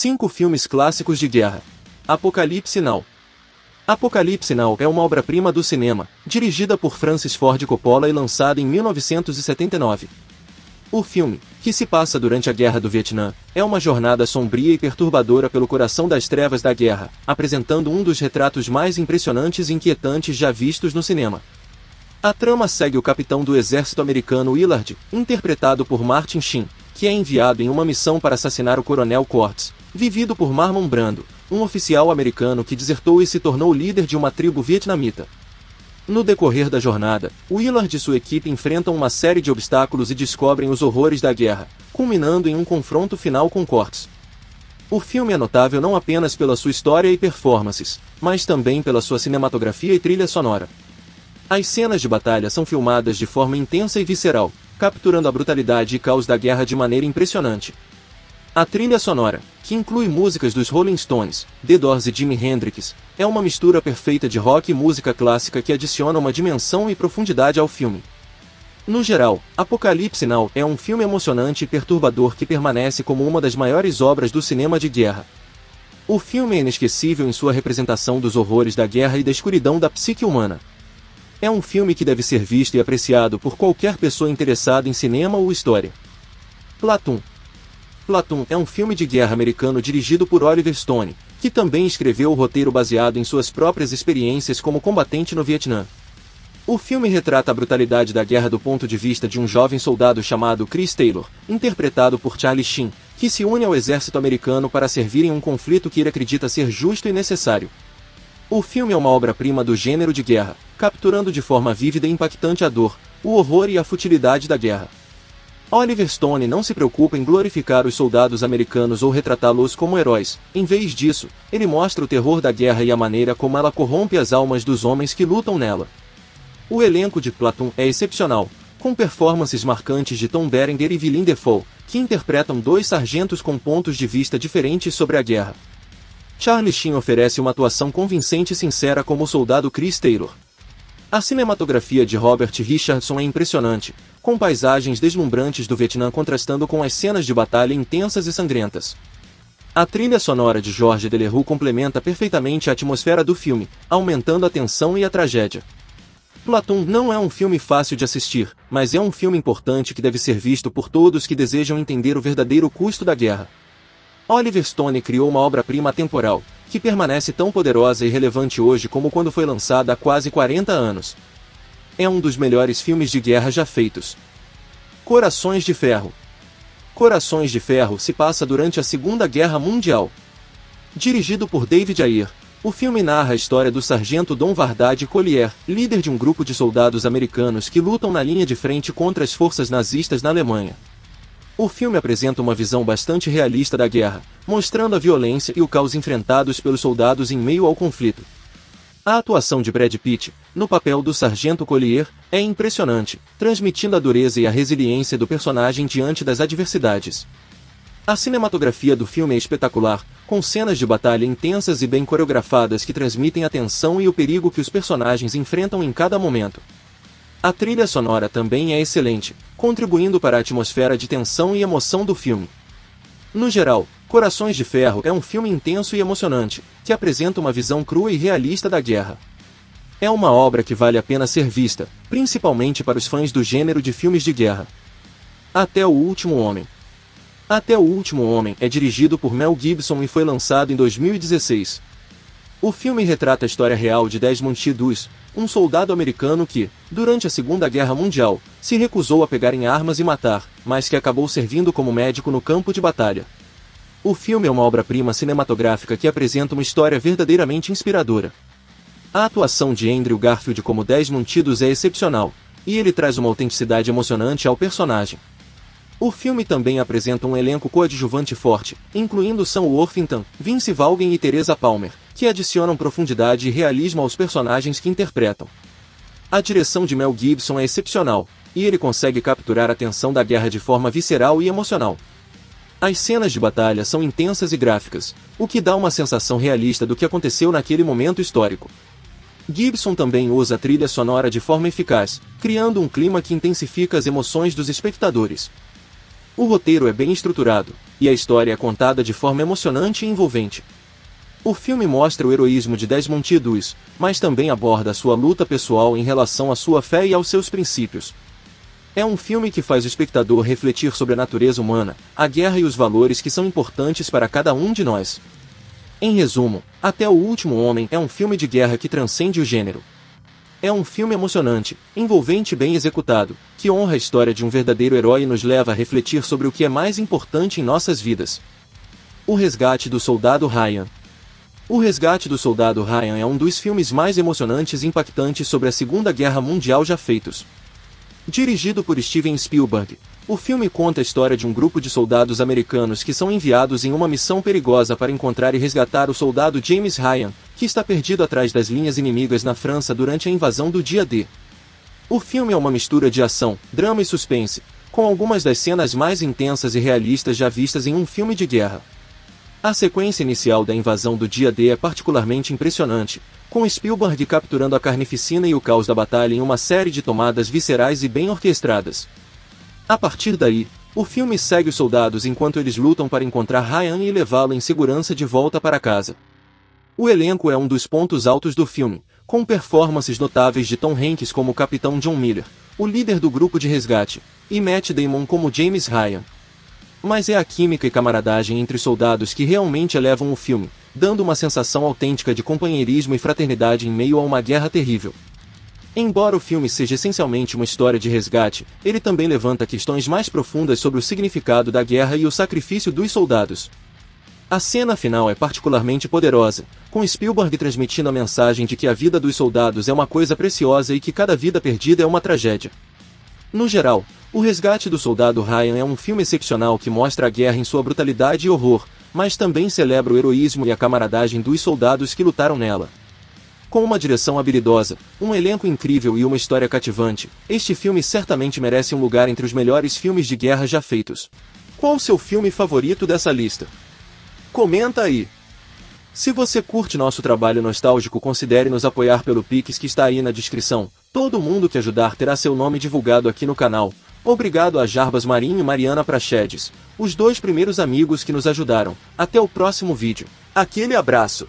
Cinco filmes clássicos de guerra. Apocalipse Now. Apocalipse Now é uma obra-prima do cinema, dirigida por Francis Ford Coppola e lançada em 1979. O filme, que se passa durante a Guerra do Vietnã, é uma jornada sombria e perturbadora pelo coração das trevas da guerra, apresentando um dos retratos mais impressionantes e inquietantes já vistos no cinema. A trama segue o capitão do exército americano Willard, interpretado por Martin Sheen, que é enviado em uma missão para assassinar o coronel Cortes, vivido por Marlon Brando, um oficial americano que desertou e se tornou líder de uma tribo vietnamita. No decorrer da jornada, Willard e sua equipe enfrentam uma série de obstáculos e descobrem os horrores da guerra, culminando em um confronto final com Cortes. O filme é notável não apenas pela sua história e performances, mas também pela sua cinematografia e trilha sonora. As cenas de batalha são filmadas de forma intensa e visceral, capturando a brutalidade e caos da guerra de maneira impressionante. A trilha sonora, que inclui músicas dos Rolling Stones, The Doors e Jimi Hendrix, é uma mistura perfeita de rock e música clássica que adiciona uma dimensão e profundidade ao filme. No geral, Apocalipse Now é um filme emocionante e perturbador que permanece como uma das maiores obras do cinema de guerra. O filme é inesquecível em sua representação dos horrores da guerra e da escuridão da psique humana. É um filme que deve ser visto e apreciado por qualquer pessoa interessada em cinema ou história. Platum Platoon é um filme de guerra americano dirigido por Oliver Stone, que também escreveu o roteiro baseado em suas próprias experiências como combatente no Vietnã. O filme retrata a brutalidade da guerra do ponto de vista de um jovem soldado chamado Chris Taylor, interpretado por Charlie Sheen, que se une ao exército americano para servir em um conflito que ele acredita ser justo e necessário. O filme é uma obra-prima do gênero de guerra, capturando de forma vívida e impactante a dor, o horror e a futilidade da guerra. Oliver Stone não se preocupa em glorificar os soldados americanos ou retratá-los como heróis. Em vez disso, ele mostra o terror da guerra e a maneira como ela corrompe as almas dos homens que lutam nela. O elenco de Platoon é excepcional, com performances marcantes de Tom Berenger e Willem Dafoe, que interpretam dois sargentos com pontos de vista diferentes sobre a guerra. Charlie Sheen oferece uma atuação convincente e sincera como o soldado Chris Taylor. A cinematografia de Robert Richardson é impressionante, com paisagens deslumbrantes do Vietnã contrastando com as cenas de batalha intensas e sangrentas. A trilha sonora de George Delerue complementa perfeitamente a atmosfera do filme, aumentando a tensão e a tragédia. Platoon não é um filme fácil de assistir, mas é um filme importante que deve ser visto por todos que desejam entender o verdadeiro custo da guerra. Oliver Stone criou uma obra-prima temporal, que permanece tão poderosa e relevante hoje como quando foi lançada há quase 40 anos. É um dos melhores filmes de guerra já feitos. Corações de Ferro Corações de Ferro se passa durante a Segunda Guerra Mundial. Dirigido por David Ayer, o filme narra a história do sargento Dom Vardade Collier, líder de um grupo de soldados americanos que lutam na linha de frente contra as forças nazistas na Alemanha. O filme apresenta uma visão bastante realista da guerra, mostrando a violência e o caos enfrentados pelos soldados em meio ao conflito. A atuação de Brad Pitt, no papel do Sargento Collier, é impressionante, transmitindo a dureza e a resiliência do personagem diante das adversidades. A cinematografia do filme é espetacular, com cenas de batalha intensas e bem coreografadas que transmitem a tensão e o perigo que os personagens enfrentam em cada momento. A trilha sonora também é excelente, contribuindo para a atmosfera de tensão e emoção do filme. No geral, Corações de Ferro é um filme intenso e emocionante, que apresenta uma visão crua e realista da guerra. É uma obra que vale a pena ser vista, principalmente para os fãs do gênero de filmes de guerra. Até o Último Homem Até o Último Homem é dirigido por Mel Gibson e foi lançado em 2016. O filme retrata a história real de Desmond Chiduis, um soldado americano que, durante a Segunda Guerra Mundial, se recusou a pegar em armas e matar, mas que acabou servindo como médico no campo de batalha. O filme é uma obra-prima cinematográfica que apresenta uma história verdadeiramente inspiradora. A atuação de Andrew Garfield como Desmond Tidus é excepcional, e ele traz uma autenticidade emocionante ao personagem. O filme também apresenta um elenco coadjuvante forte, incluindo Sam Worthington, Vince Vaughn e Teresa Palmer, que adicionam profundidade e realismo aos personagens que interpretam. A direção de Mel Gibson é excepcional, e ele consegue capturar a tensão da guerra de forma visceral e emocional. As cenas de batalha são intensas e gráficas, o que dá uma sensação realista do que aconteceu naquele momento histórico. Gibson também usa a trilha sonora de forma eficaz, criando um clima que intensifica as emoções dos espectadores. O roteiro é bem estruturado, e a história é contada de forma emocionante e envolvente. O filme mostra o heroísmo de Desmond Tidus, mas também aborda sua luta pessoal em relação à sua fé e aos seus princípios. É um filme que faz o espectador refletir sobre a natureza humana, a guerra e os valores que são importantes para cada um de nós. Em resumo, Até o Último Homem é um filme de guerra que transcende o gênero. É um filme emocionante, envolvente e bem executado, que honra a história de um verdadeiro herói e nos leva a refletir sobre o que é mais importante em nossas vidas. O Resgate do Soldado Ryan O Resgate do Soldado Ryan é um dos filmes mais emocionantes e impactantes sobre a Segunda Guerra Mundial já feitos. Dirigido por Steven Spielberg, o filme conta a história de um grupo de soldados americanos que são enviados em uma missão perigosa para encontrar e resgatar o soldado James Ryan, que está perdido atrás das linhas inimigas na França durante a invasão do dia D. O filme é uma mistura de ação, drama e suspense, com algumas das cenas mais intensas e realistas já vistas em um filme de guerra. A sequência inicial da invasão do dia D é particularmente impressionante, com Spielberg capturando a carnificina e o caos da batalha em uma série de tomadas viscerais e bem orquestradas. A partir daí, o filme segue os soldados enquanto eles lutam para encontrar Ryan e levá-lo em segurança de volta para casa. O elenco é um dos pontos altos do filme, com performances notáveis de Tom Hanks como o Capitão John Miller, o líder do grupo de resgate, e Matt Damon como James Ryan. Mas é a química e camaradagem entre soldados que realmente elevam o filme, dando uma sensação autêntica de companheirismo e fraternidade em meio a uma guerra terrível. Embora o filme seja essencialmente uma história de resgate, ele também levanta questões mais profundas sobre o significado da guerra e o sacrifício dos soldados. A cena final é particularmente poderosa, com Spielberg transmitindo a mensagem de que a vida dos soldados é uma coisa preciosa e que cada vida perdida é uma tragédia. No geral, O Resgate do Soldado Ryan é um filme excepcional que mostra a guerra em sua brutalidade e horror, mas também celebra o heroísmo e a camaradagem dos soldados que lutaram nela. Com uma direção habilidosa, um elenco incrível e uma história cativante, este filme certamente merece um lugar entre os melhores filmes de guerra já feitos. Qual o seu filme favorito dessa lista? Comenta aí! Se você curte nosso trabalho nostálgico, considere nos apoiar pelo Pix que está aí na descrição. Todo mundo que ajudar terá seu nome divulgado aqui no canal. Obrigado a Jarbas Marinho e Mariana Prachedes, os dois primeiros amigos que nos ajudaram. Até o próximo vídeo. Aquele abraço!